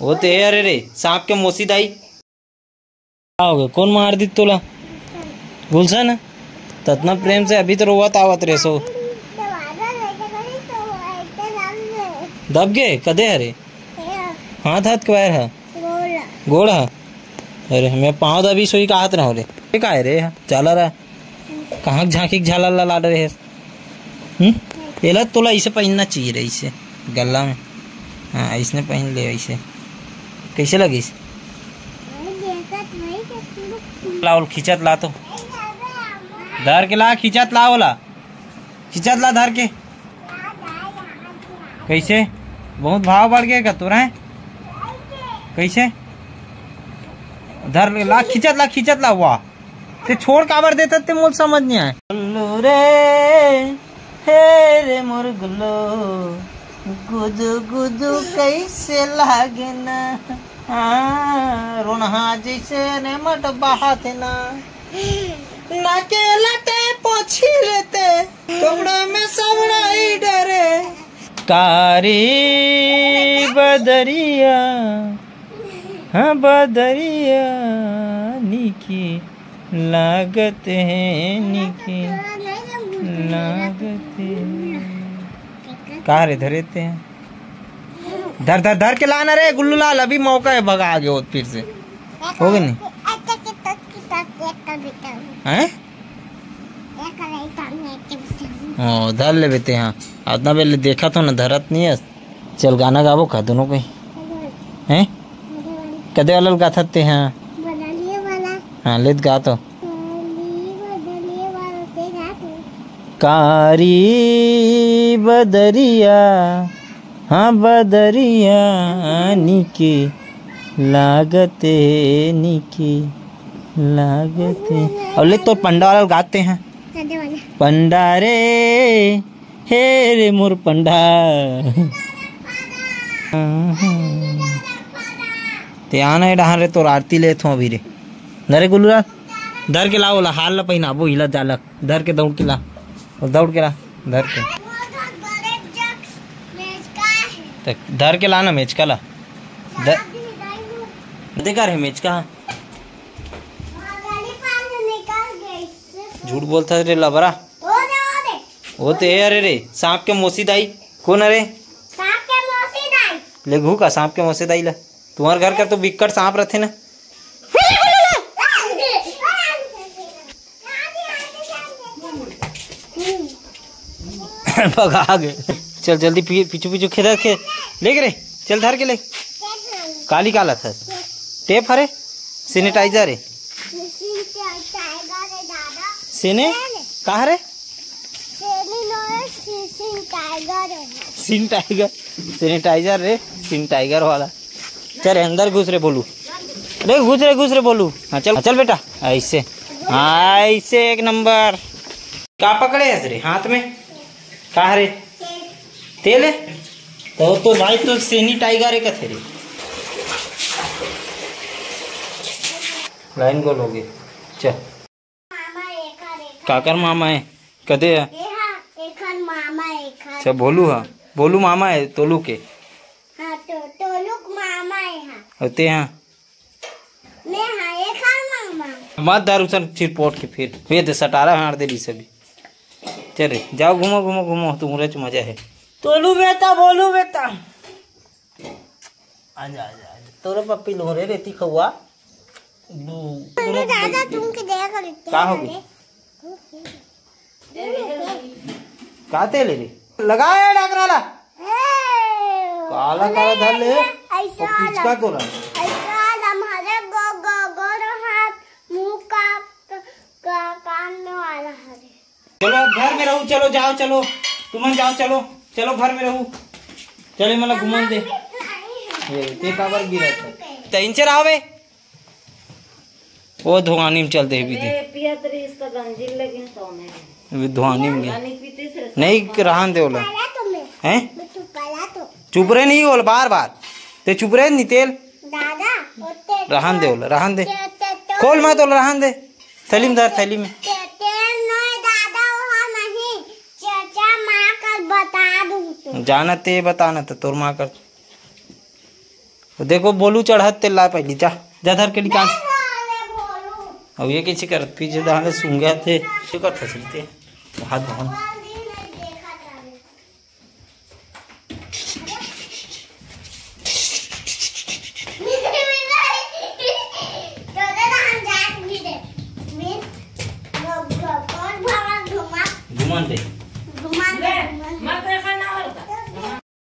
वो तो है, अरे रे, सांप के मोसी दाई। हो गए कौन मार दी तोला? गुलशन ततना प्रेम से अभी तो रोवत आवत रे सो। दब गए? कदे हरे हाथ हाथ के वायर है? गोड़ है? अरे, मैं पाँव दबी सोई का हाथ ना हो रे। ये का है रे चला रहा। कहाँ झांकी झाला ला लाड रहे? हम्म? एला तोला इसे पहनना चाहिए रे, इसे। गला में। हाँ इसने पहन ले इसे। कैसे लगी? लाओ, खींचत ला तो। धर के ला, खींचत ला ओला खींचत ला धर के। कैसे? बहुत भाव बढ़ गया का तोरा कैसे? धर, ला, खींचत ला खींचत ला, वाह। ते छोड़ काबर देता ते मोल समझ नहीं आए रे, हे रे मोर गुदु गुदु कैसे लागे ना हाँ, जैसे ने मट बहात ना नाके लटे पोछी लेते कपड़ा में सबड़ा ही डरे। कारी बदरिया हाँ बदरिया निकी लागत है निकी लागत है। कहा रे धरेते हैं? धर धर धर के लाना रे, गुल्लू लाल, अभी मौका है, भगा आगे हो फिर से। हो गए नहीं? धर ले बेटे हाँ। आतना पहले देखा तो ना, धरत नहीं है। चल, गाना गावो का दोनों को हैं। कदे वाला गा थते हैं? हाँ लेत गा तो। कारी बदरिया हाँ बदरिया निकी, लागते निकी, लागते। और ले तो पंडा वाला गाते हैं। पंडा रे हे रे मोर पंडा। ते आना है डहान रे तो आरती ले थो अभी रे। धरे गुल्लू धर के लाओ ला, हाल ला पहिना, वो हिला जालक धर के दौड़ के ला। और दौड़ के ला धर के। तो धर के लाना मेच का ला देखा रे मेच का झूठ बोलता रे लबरा। वो तो है अरे रे सांप के मोसी दाई। कौन अरे? ले घू का सांप के मोसे दाई ला। तुम्हारे घर का तो बिकट सांप रहते ना। गए चल जल्दी पीछू पीछू खेदा खे ले रे, चल धर के ले। काली काला था। टेप हरे। सैनिटाइजर सेने? कहा रे? सिन टाइगर सैनिटाइजर रे सिन टाइगर वाला। चल अंदर घुस रे बोलू। अरे घुस रे घुस रे बोलू। हाँ चल चल बेटा। ऐसे। हाँ ऐसे एक नंबर। का पकड़े है रे? हाथ में? कहा रे तेल? है तो तो भाई तो सेनी टाइगर है कथे रे लाइन गोल हो गई चल। काकर मामा है। कदे है? अच्छा बोलू हाँ। बोलू मामा है तोलू के। होते हैं। मत दारू सर फिर पोट के फिर। वे तो सटारा हार दे दी सभी। चल रे जाओ घूमो घूमो घूमो तुम्हारे च मज़ा है। तोलू बेटा बोलू बेटा। आजा आजा आजा। तोरे पप्पी लोरे रेती खवा का हो गई का तेल रे? लगाया डाकरा ला काला काला धर ले और पिचका तो रहा चलो अब घर में रहू चलो जाओ चलो। तुम जाओ चलो। चलो घर में रहू। चले मतलब घुमन दे। ये ते काबर तीन आवे वो धुआनी में चल दे भी दे अभी धुआनी में नहीं रहन दे बोला हैं? चुप रहे नहीं बोल बार बार। ते चुप रहे नहीं तेल। रहन दे बोला रहन दे। खोल मत बोला रहन दे। थैली में धर थैली में। बता दूँ तो जाना ते बताना तो तोर माँ कर। तो देखो, बोलू चढ़त ते ला पहली, जा जा धर के निकाल। अब ये किसी कर पीछे दाने सूंघ गए थे, ये कर फसलते हाथ बहुत घुमान दे।